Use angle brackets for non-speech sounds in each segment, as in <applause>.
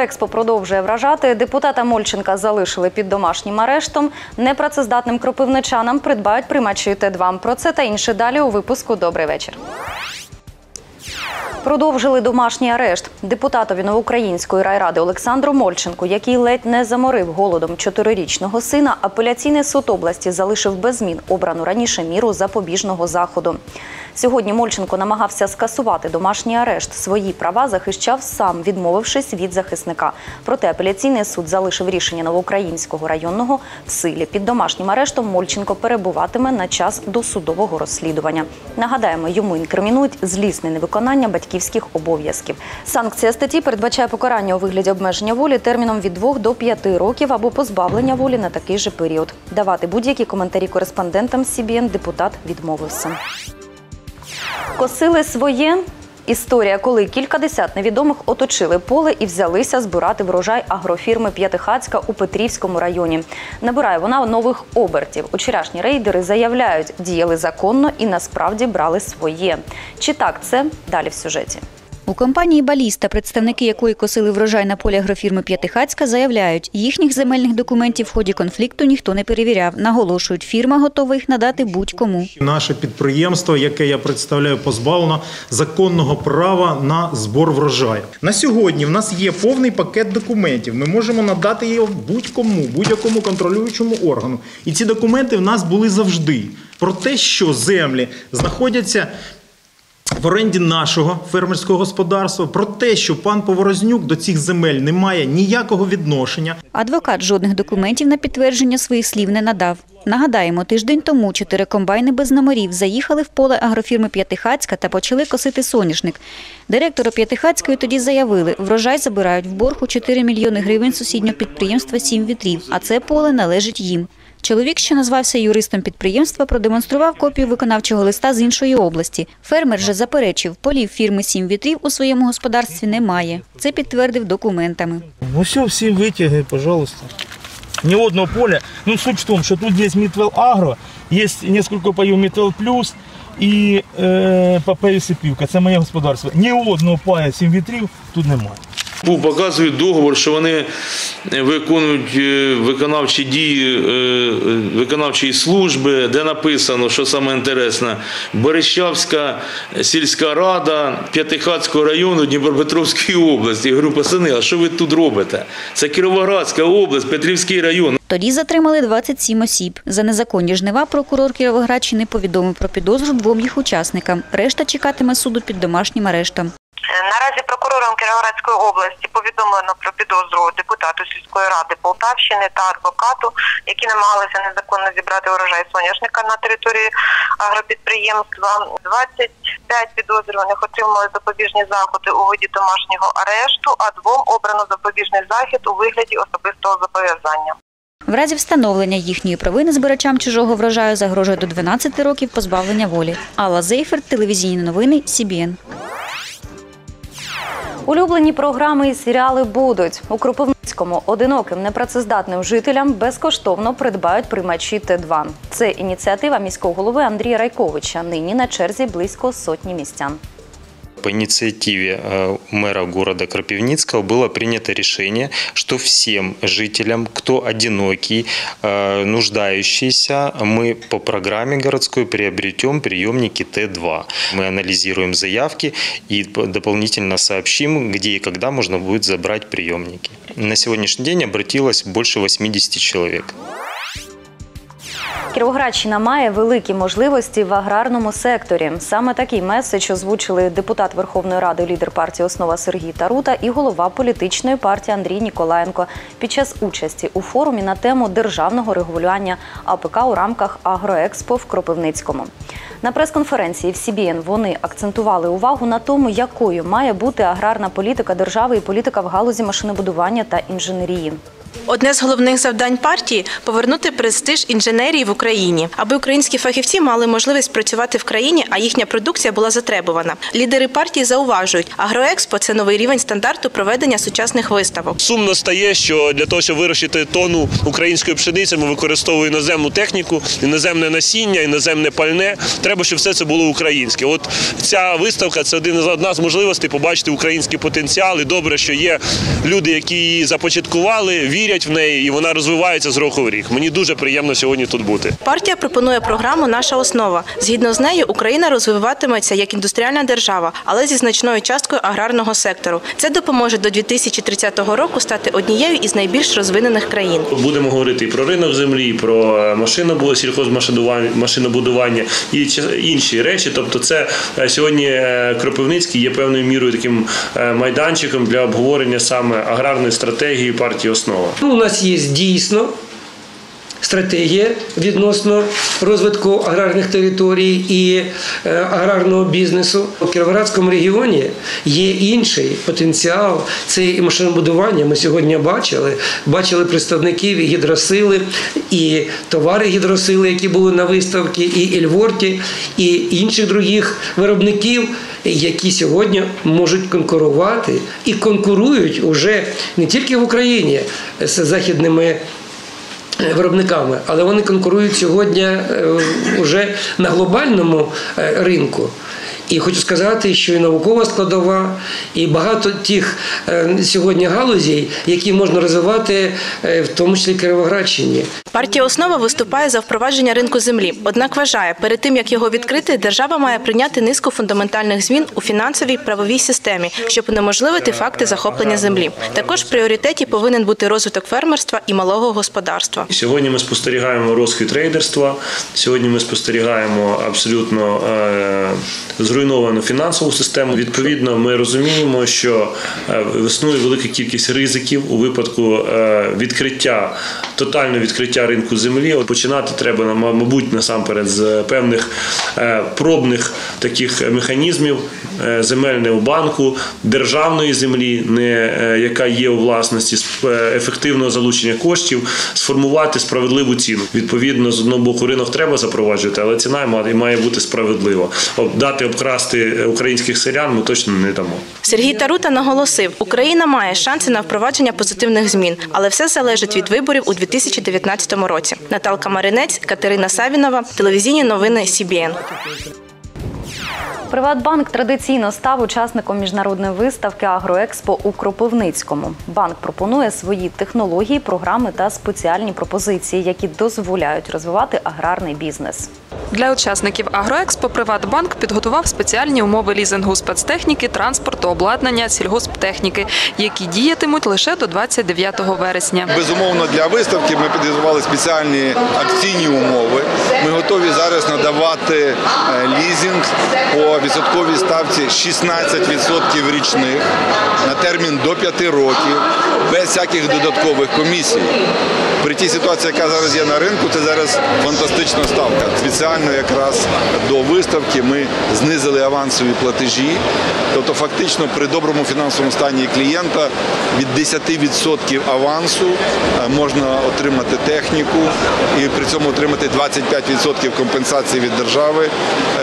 Агроекспо продовжує вражати. Депутата Мольченка залишили під домашнім арештом. Непрацездатним кропивничанам придбають приймачі Т2. Про це та інше далі у випуску Добрий вечір. Продовжили домашній арешт депутатові новоукраїнської райради Олександру Мольченку, який ледь не заморив голодом чотирирічного сина. Апеляційний суд області залишив без змін обрану раніше міру запобіжного заходу. Сьогодні Мольченко намагався скасувати домашній арешт. Свої права захищав сам, відмовившись від захисника. Проте апеляційний суд залишив рішення новоукраїнського районного в силі. Під домашнім арештом Мольченко перебуватиме на час досудового розслідування. Нагадаємо, йому інкримінують злісне невиконання батьківських обов'язків. Санкція статті передбачає покарання у вигляді обмеження волі терміном від 2 до 5 років або позбавлення волі на такий же період. Давати будь-які коментарі кореспондентам СІБІН депутат відмовився. Косили своє. Історія, коли кількадесят невідомих оточили поле і взялися збирати врожай агрофірми П'ятихацька у Петрівському районі. Набирає вона нових обертів. Учорашні рейдери заявляють, діяли законно і насправді брали своє. Чи так це далі в сюжеті? У компанії Баліста, представники якої косили врожай на полі агрофірми П'ятихацька, заявляють, їхніх земельних документів в ході конфлікту ніхто не перевіряв. Наголошують, фірма готова їх надати будь-кому. Наше підприємство, яке я представляю, позбавлено законного права на збор врожаю. На сьогодні в нас є повний пакет документів. Ми можемо надати його будь-кому, будь-якому контролюючому органу. І ці документи в нас були завжди про те, що землі знаходяться. В оренді нашого фермерського господарства про те, що пан Поворознюк до цих земель не має ніякого відношення. Адвокат жодних документів на підтвердження своїх слів не надав. Нагадаємо, тиждень тому чотири комбайни без номерів заїхали в поле агрофірми П'ятихацька та почали косити соняшник. Директору П'ятихацької тоді заявили, врожай забирають в борг у 4 мільйони гривень сусіднього підприємства «Сім вітрів», а це поле належить їм. Чоловік, що назвався юристом підприємства, продемонстрував копію виконавчого листа з іншої області. Фермер же заперечив, полів фірми «Сім вітрів» у своєму господарстві немає. Це підтвердив документами. Ну все, всі витяги, пожалуйста. Ни одного поля. Ну, суть в том, что тут есть Митвел Агро, есть несколько паїв Митвел Плюс і е, папею Сипівка. Це моє господарство. Ні одного пая сім вітрів тут немає. Був показують договор, що вони виконують е, виконавчі дії е, е, виконавчої служби, де написано, що саме інтересне, Борищавська сільська рада П'ятихатського району Дніпропетровської області. Я говорю, пацани, а що ви тут робите? Це Кіровоградська область, Петрівський район. Тоді затримали 27 осіб. За незаконні жнива прокурор Кіровоградщини повідомив про підозру двом їх учасникам. Решта чекатиме суду під домашнім арештом. Наразі прокурором Кіровоградської області повідомлено про підозру депутату сільської ради Полтавщини та адвокату, які намагалися незаконно зібрати урожай соняшника на території агропідприємства. 25 підозрюваних отримали запобіжні заходи у виді домашнього арешту, а двом обрано запобіжний захід у вигляді особистого зобов'язання. В разі встановлення їхньої провини збирачам чужого врожаю загрожує до 12 років позбавлення волі. Алла Зейферт, телевізійні новини, СІБІН. Улюблені програми і серіали будуть у Кропивницькому одиноким непрацездатним жителям безкоштовно придбають приймачі Т2. Це ініціатива міського голови Андрія Райковича. Нині на черзі близько сотні містян. По инициативе э, мэра города Крапивницкого было принято решение, что всем жителям, кто одинокий, э, нуждающийся, мы по программе городской приобретем приемники Т2. Мы анализируем заявки и дополнительно сообщим, где и когда можно будет забрать приемники. На сегодняшний день обратилось больше 80 человек. Кіровоградщина має великі можливості в аграрному секторі. Саме такий меседж озвучили депутат Верховної Ради, лідер партії Основа Сергій Тарута і голова політичної партії Андрій Ніколаєнко під час участі у форумі на тему державного регулювання АПК у рамках Агроекспо в Кропивницькому. На прес-конференції в СІБІН вони акцентували увагу на тому, якою має бути аграрна політика держави і політика в галузі машинобудування та інженерії. Одне з головних завдань партії повернути престиж інженерії в Україні, аби українські фахівці мали можливість працювати в країні, а їхня продукція була затребувана. Лідери партії зауважують, агроекспо це новий рівень стандарту проведення сучасних виставок. Сумно стає, що для того, щоб вирощити тонну української пшениці, ми використовуємо іноземну техніку, іноземне насіння, іноземне пальне. Треба, щоб все це було українське. От ця виставка це один одна з можливостей побачити український потенціал. І добре, що є люди, які її започаткували, вірять в неї, і вона розвивається з року в рік. Мені дуже приємно сьогодні тут бути. Партія пропонує програму Наша основа. Згідно з нею, Україна розвиватиметься як індустріальна держава, але зі значною часткою аграрного сектору. Це допоможе до 2030 року стати однією із найбільш розвинених країн. Будемо говорити і про ринок землі, і про машинобу- сільхозмашинобудування машинобудування і інші речі. Тобто, це е, сьогодні е, Кропивницький є певною мірою таким е, майданчиком для обговорення саме аграрної стратегії партії Основа. Ну, у нас є дійсно стратегія відносно розвитку аграрних територій і е, аграрного бізнесу. У Кіровоградському регіоні є інший потенціал. Це і машинобудування. Ми сьогодні бачили. Бачили представників і гідросили, і товари гідросили, які були на виставці, і Ельворті, і інших других виробників, які сьогодні можуть конкурувати і конкурують уже не тільки в Україні з західними виробниками, але вони конкурують сьогодні вже на глобальному е, ринку. І хочу сказати, що і наукова складова, і багато тих е, сьогодні галузей, які можна розвивати, е, в тому числі Кіровоградщині. Партія основа виступає за впровадження ринку землі. Однак вважає, перед тим як його відкрити, держава має прийняти низку фундаментальних змін у фінансовій правовій системі, щоб унеможливити факти захоплення землі. Також в пріоритеті повинен бути розвиток фермерства і малого господарства. Сьогодні ми спостерігаємо розквіт рейдерства. Сьогодні ми спостерігаємо абсолютно е, зруйновану фінансову систему. Відповідно, ми розуміємо, що е, існує велика кількість ризиків у випадку е, відкриття, тотального відкриття ринку землі. От починати треба мабуть, насамперед з певних е, пробних таких механізмів земельного банку, державної землі, не яка є у власності ефективного залучення коштів, сформувати справедливу ціну. Відповідно, з одного боку, ринок треба запроваджувати, але ціна має- бути справедлива. Дати обкрасти українських селян ми точно не дамо. Сергій Тарута наголосив, Україна має шанси на впровадження позитивних змін, але все залежить від виборів у 2019 році. Наталка Маринець, Катерина Савінова, телевізійні новини СІБІН. Приватбанк традиційно став учасником міжнародної виставки Агроекспо у Кропивницькому. Банк пропонує свої технології, програми та спеціальні пропозиції, які дозволяють розвивати аграрний бізнес. Для учасників Агроекспо Приватбанк підготував спеціальні умови лізингу спецтехніки, транспорту, обладнання, сільгосптехніки, які діятимуть лише до 29 вересня. Безумовно, для виставки ми підготували спеціальні акційні умови. Ми готові зараз надавати е, лізинг по відсотковій ставці 16% річних на термін до 5 років, без всяких додаткових комісій. При тій ситуації, яка зараз є на ринку, це зараз фантастична ставка. Спеціально якраз до виставки ми знизили авансові платежі. Тобто, фактично, при доброму фінансовому стані клієнта від 10% авансу е, можна отримати техніку і при цьому отримати 25% компенсації від держави.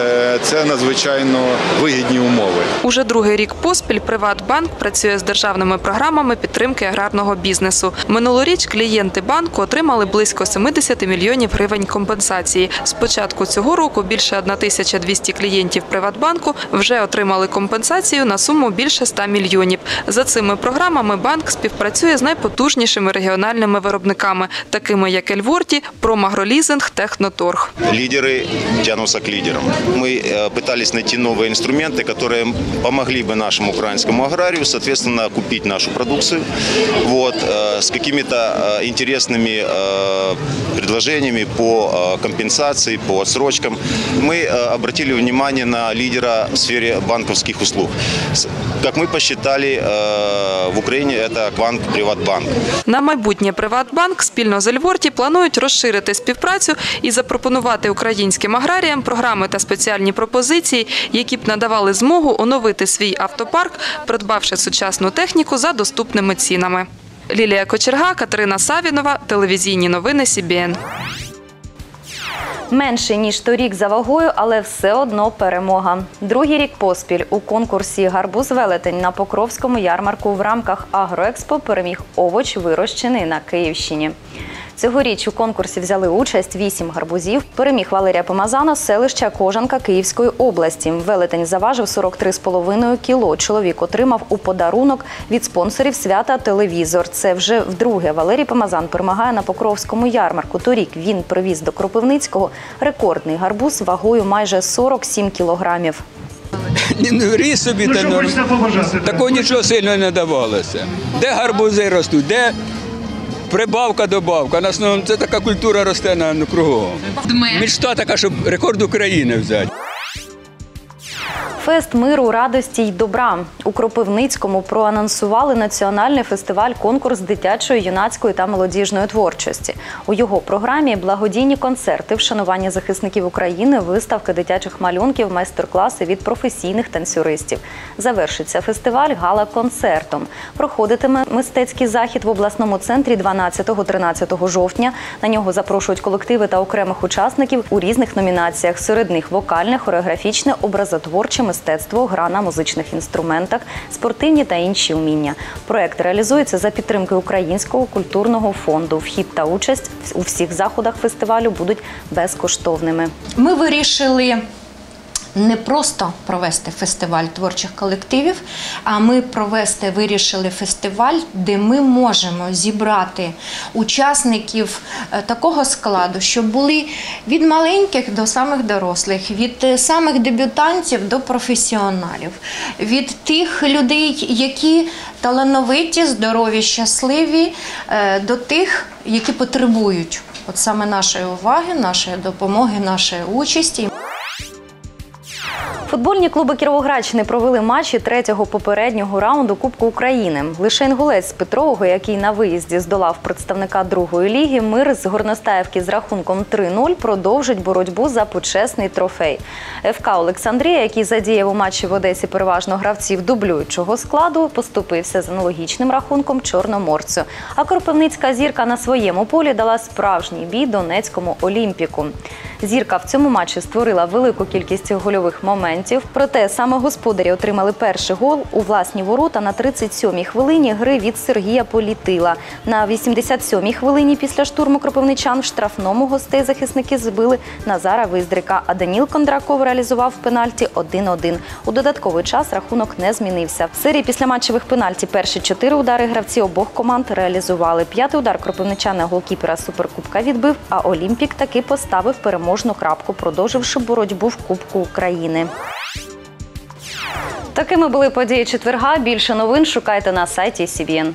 Е, Це надзвичайно вигідні умови. Уже другий рік поспіль Приватбанк працює з державними програмами підтримки аграрного бізнесу. Минулоріч клієнти банку отримали близько 70 мільйонів гривень компенсації. З початку цього року більше 1200 клієнтів Приватбанку вже отримали компенсацію на суму більше 100 мільйонів. За цими програмами банк співпрацює з найпотужнішими регіональними виробниками, такими як Ельворті, Промагролізинг, Техноторг. Лидеры тянутся к лидерам. Мы э, пытались найти новые инструменты, которые помогли бы нашему украинскому аграрию, соответственно, купить нашу продукцию вот, э, с какими-то э, интересными э, предложениями по э, компенсации, по отсрочкам. Мы э, обратили внимание на лидера в сфере банковских услуг. С- Как мы посчитали, э, в Украине это банк Приватбанк. На майбутнє Приватбанк спільно з Ельворті планують розширити співпрацю і запропонувати українським аграріям програми та спеціальні пропозиції, які б надавали змогу оновити свій автопарк, придбавши сучасну техніку за доступними цінами. Лілія Кочерга, Катерина Савінова, телевізійні новини СІБІН. Менше ніж торік за вагою, але все одно перемога. Другий рік поспіль у конкурсі Гарбуз велетень на Покровському ярмарку в рамках Агроекспо переміг овоч, вирощений на Київщині. Цьогоріч у конкурсі взяли участь вісім гарбузів. Переміг Валерія Помазано з селища Кожанка Київської області. Велетень заважив 43,5 кіло. Чоловік отримав у подарунок від спонсорів свята телевізор. Це вже вдруге Валерій Помазан перемагає на Покровському ярмарку. Торік він привіз до Кропивницького рекордний гарбуз вагою майже 47 кілограмів. <laughs> Ну, ріс собі та норм. Такого нічого сильно не давалося. Де гарбузи ростуть, де прибавка добавка. На основному це така культура росте на кругом. Мечта така, щоб рекорд України взяти. Фест миру, радості й добра у Кропивницькому проанонсували національний фестиваль конкурс дитячої, юнацької та молодіжної творчості. У його програмі благодійні концерти, вшанування захисників України, виставки дитячих малюнків, майстер-класи від професійних танцюристів. Завершиться фестиваль гала-концертом. Проходитиме мистецький захід в обласному центрі 12-13 жовтня. На нього запрошують колективи та окремих учасників у різних номінаціях. Серед них вокальне, хореографічне, образотворче мистецтво, гра на музичних інструментах, спортивні та інші уміння. Проект реалізується за підтримки Українського культурного фонду. Вхід та участь у всіх заходах фестивалю будуть безкоштовними. Ми вирішили не просто провести фестиваль творчих колективів, а ми провести вирішили фестиваль, де ми можемо зібрати учасників е, такого складу, щоб були від маленьких до самих дорослих, від е, самих дебютантів до професіоналів, від тих людей, які талановиті, здорові, щасливі, е, до тих, які потребують от саме нашої уваги, нашої допомоги, нашої участі. Футбольні клуби Кіровоградщини провели матчі третього попереднього раунду Кубку України. Лише інгулець з Петрового, який на виїзді здолав представника другої ліги, мир з Горностаєвки з рахунком 3-0 продовжить боротьбу за почесний трофей. ФК Олександрія, який задіяв у матчі в Одесі переважно гравців дублюючого складу, поступився з аналогічним рахунком Чорноморцю. А Кропивницька зірка на своєму полі дала справжній бій Донецькому Олімпіку. Зірка в цьому матчі створила велику кількість гольових моментів. Проте саме господарі отримали перший гол у власні ворота на 37-й хвилині гри від Сергія Політила. На 87-й хвилині після штурму кропивничан в штрафному гостей захисники збили Назара Виздрика. А Даніл Кондраков реалізував пенальті 1-1. У додатковий час рахунок не змінився. В серії післяматчевих пенальті перші чотири удари гравці обох команд реалізували. П'ятий удар кропивничана голкіпера Суперкубка відбив, а Олімпік таки поставив переможну крапку, продовживши боротьбу в Кубку України. Такими були події четверга. Більше новин шукайте на сайті СІБІН.